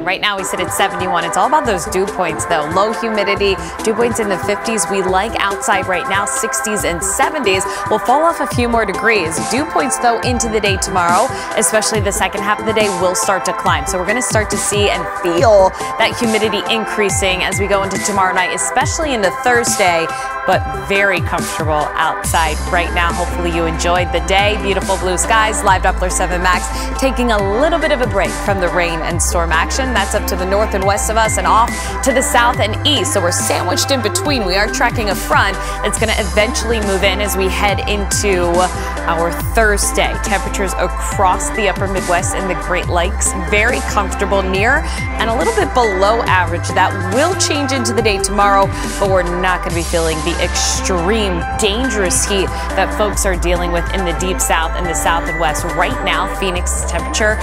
Right now we sit at 71. It's all about those dew points though. Low humidity, dew points in the 50s. We like outside right now, 60s and 70s. We'll fall off a few more degrees. Dew points though into the day tomorrow, especially the second half of the day will start to climb. So we're going to start to see and feel that humidity increasing as we go into tomorrow night, especially into Thursday but very comfortable outside right now. Hopefully you enjoyed the day. Beautiful blue skies, live Doppler 7 Max taking a little bit of a break from the rain and storm action. That's up to the north and west of us and off to the south and east. So we're sandwiched in between. We are tracking a front that's going to eventually move in as we head into our Thursday. Temperatures across the upper Midwest and the Great Lakes very comfortable near and a little bit below average. That will change into the day tomorrow, but we're not going to be feeling the extreme, dangerous heat that folks are dealing with in the deep south and the south and west. Right now, Phoenix temperature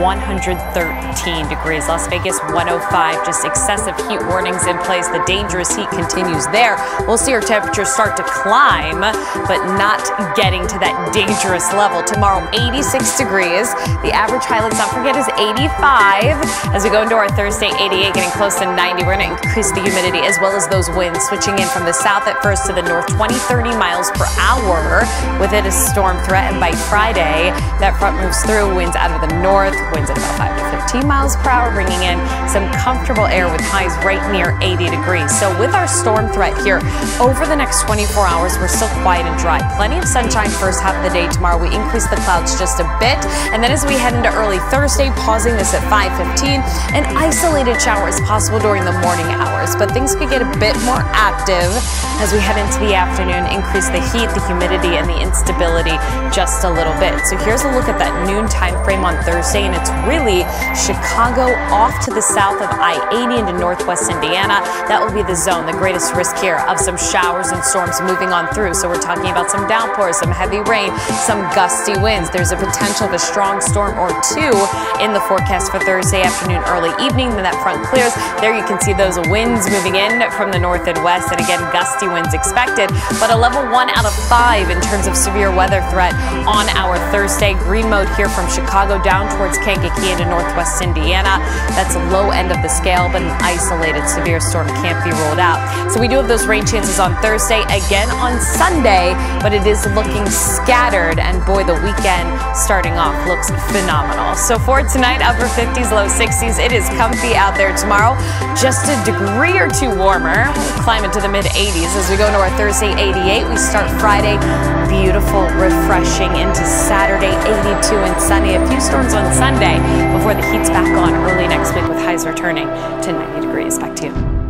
113 degrees. Las Vegas 105. Just excessive heat warnings in place. The dangerous heat continues there. We'll see our temperatures start to climb, but not getting to that dangerous level. Tomorrow, 86 degrees. The average high, let's not forget, is 85. As we go into our Thursday, 88, getting close to 90. We're going to increase the humidity as well as those winds switching in from the south at first to the north, 20, 30 miles per hour with it a storm threat. And by Friday, that front moves through, winds out of the north, winds at about 5 to 15 miles per hour, bringing in some comfortable air with highs right near 80 degrees. So with our storm threat here, over the next 24 hours, we're still quiet and dry. Plenty of sunshine first half of the day tomorrow. We increase the clouds just a bit. And then as we head into early Thursday, pausing this at 515, an isolated shower is possible during the morning hours, but things could get a bit more active as we head into the afternoon, increase the heat, the humidity, and the instability just a little bit. So here's a look at that noon time frame on Thursday, and it's really Chicago off to the south of I-80 into northwest Indiana. That will be the zone, the greatest risk here of some showers and storms moving on through. So we're talking about some downpours, some heavy rain, some gusty winds. There's a potential of a strong storm or two in the forecast for Thursday afternoon, early evening. Then that front clears. There you can see those winds moving in from the north and west, and again, gusty winds expected, but a level one out of five in terms of severe weather threat on our Thursday. Green mode here from Chicago down towards Kankakee into northwest Indiana. That's a low end of the scale, but an isolated severe storm can't be ruled out. So we do have those rain chances on Thursday, again on Sunday, but it is looking scattered, and boy, the weekend starting off looks phenomenal. So for tonight, upper 50s, low 60s, it is comfy out there tomorrow. Just a degree or two warmer. We'll climb into the mid 80s as we go into our Thursday 88. We start Friday beautiful, refreshing into Saturday 82 and sunny. A few storms on Sunday before the heat's back on early next week with highs returning to 90 degrees. Back to you.